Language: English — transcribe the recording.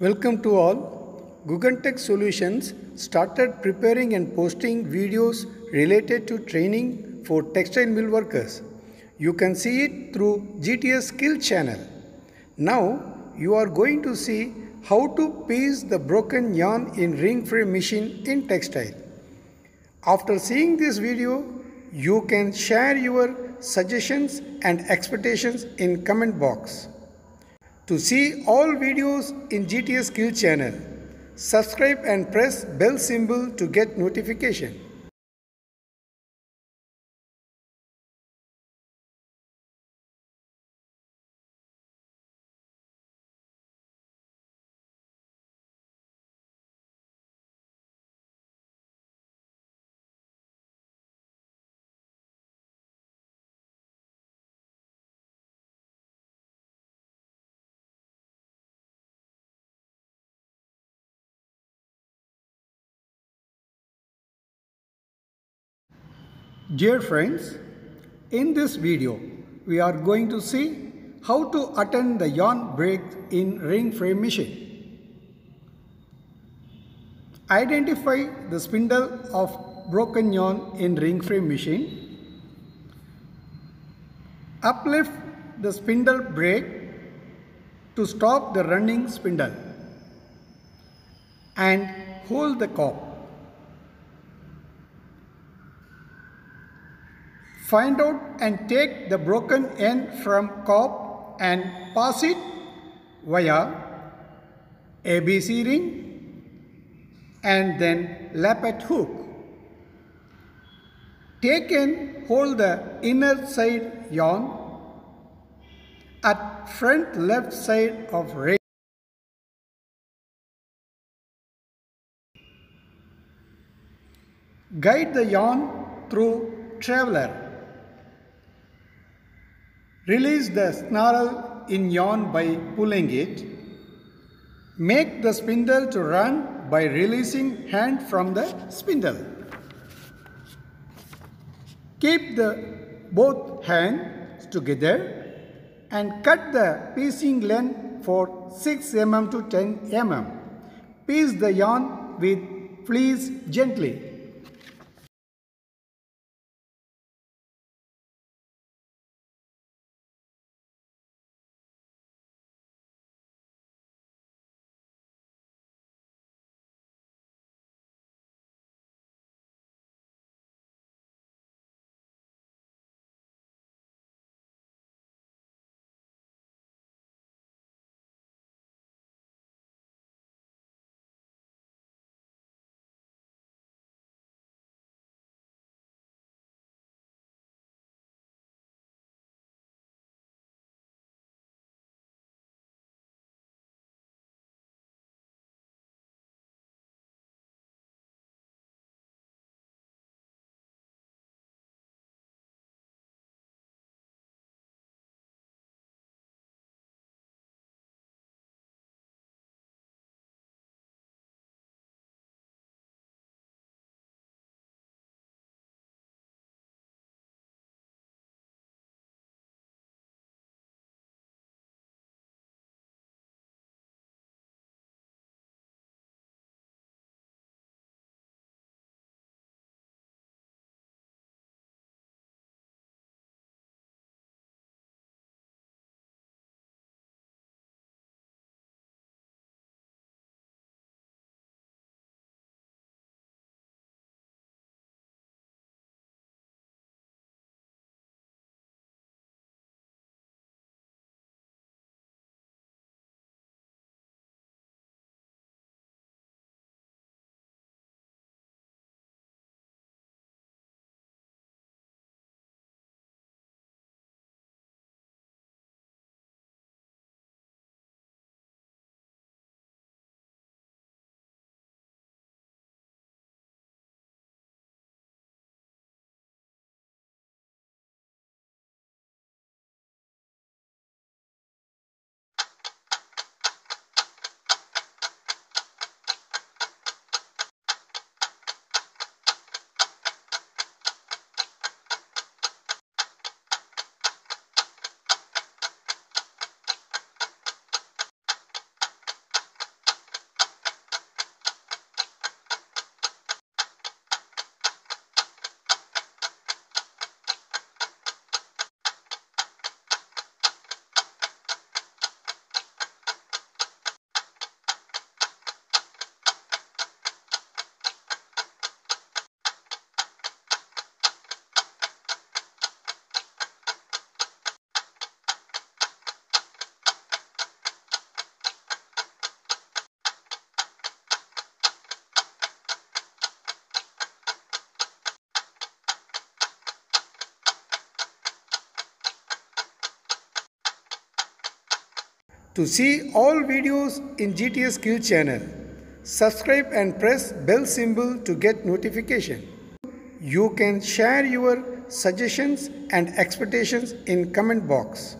Welcome to all. Guhan Tex Solutions started preparing and posting videos related to training for textile mill workers. You can see it through GTS Skill channel. Now you are going to see how to piece the broken yarn in ring frame machine in textile. After seeing this video, you can share your suggestions and expectations in comment box. To see all videos in GTS channel, subscribe and press bell symbol to get notification. Dear friends, in this video we are going to see how to attend the yarn break in ring frame machine. Identify the spindle of broken yarn in ring frame machine. Uplift the spindle brake to stop the running spindle and hold the cob. Find out and take the broken end from cob and pass it via ABC ring and then lappet hook. Take and hold the inner side yarn at front left side of ring. Guide the yarn through traveler. Release the snarl in yarn by pulling it. Make the spindle to run by releasing hand from the spindle. Keep the both hands together and cut the piecing length for 6 mm to 10 mm. Piece the yarn with fleece gently. To see all videos in GTS Skill channel, subscribe and press bell symbol to get notification. You can share your suggestions and expectations in comment box.